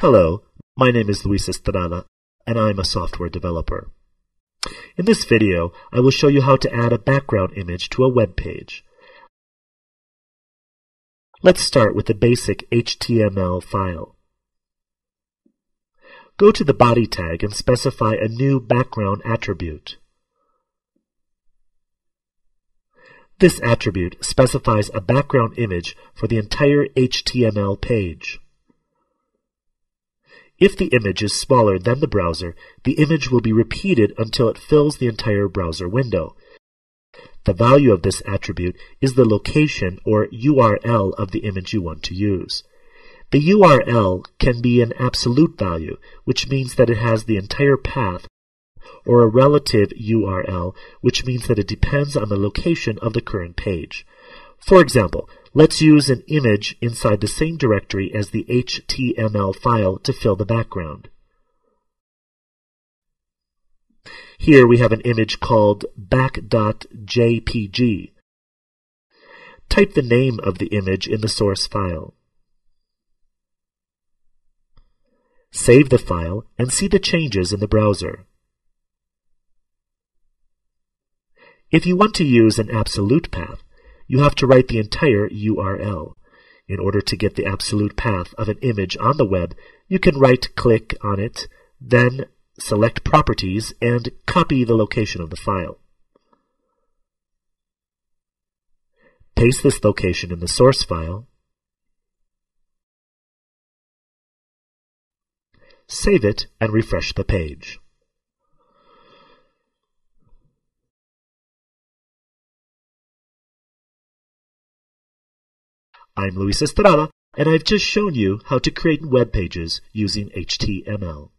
Hello, my name is Luis Estrada, and I'm a software developer. In this video, I will show you how to add a background image to a web page. Let's start with the basic HTML file. Go to the body tag and specify a new background attribute. This attribute specifies a background image for the entire HTML page. If the image is smaller than the browser, the image will be repeated until it fills the entire browser window. The value of this attribute is the location or URL of the image you want to use. The URL can be an absolute value, which means that it has the entire path, or a relative URL, which means that it depends on the location of the current page. For example, Let's use an image inside the same directory as the HTML file to fill the background. Here we have an image called back.jpg. Type the name of the image in the source file. Save the file and see the changes in the browser. If you want to use an absolute path, you have to write the entire URL. In order to get the absolute path of an image on the web, you can right-click on it, then select Properties and copy the location of the file. Paste this location in the source file. Save it and refresh the page. I'm Luis Estrada, and I've just shown you how to create web pages using HTML.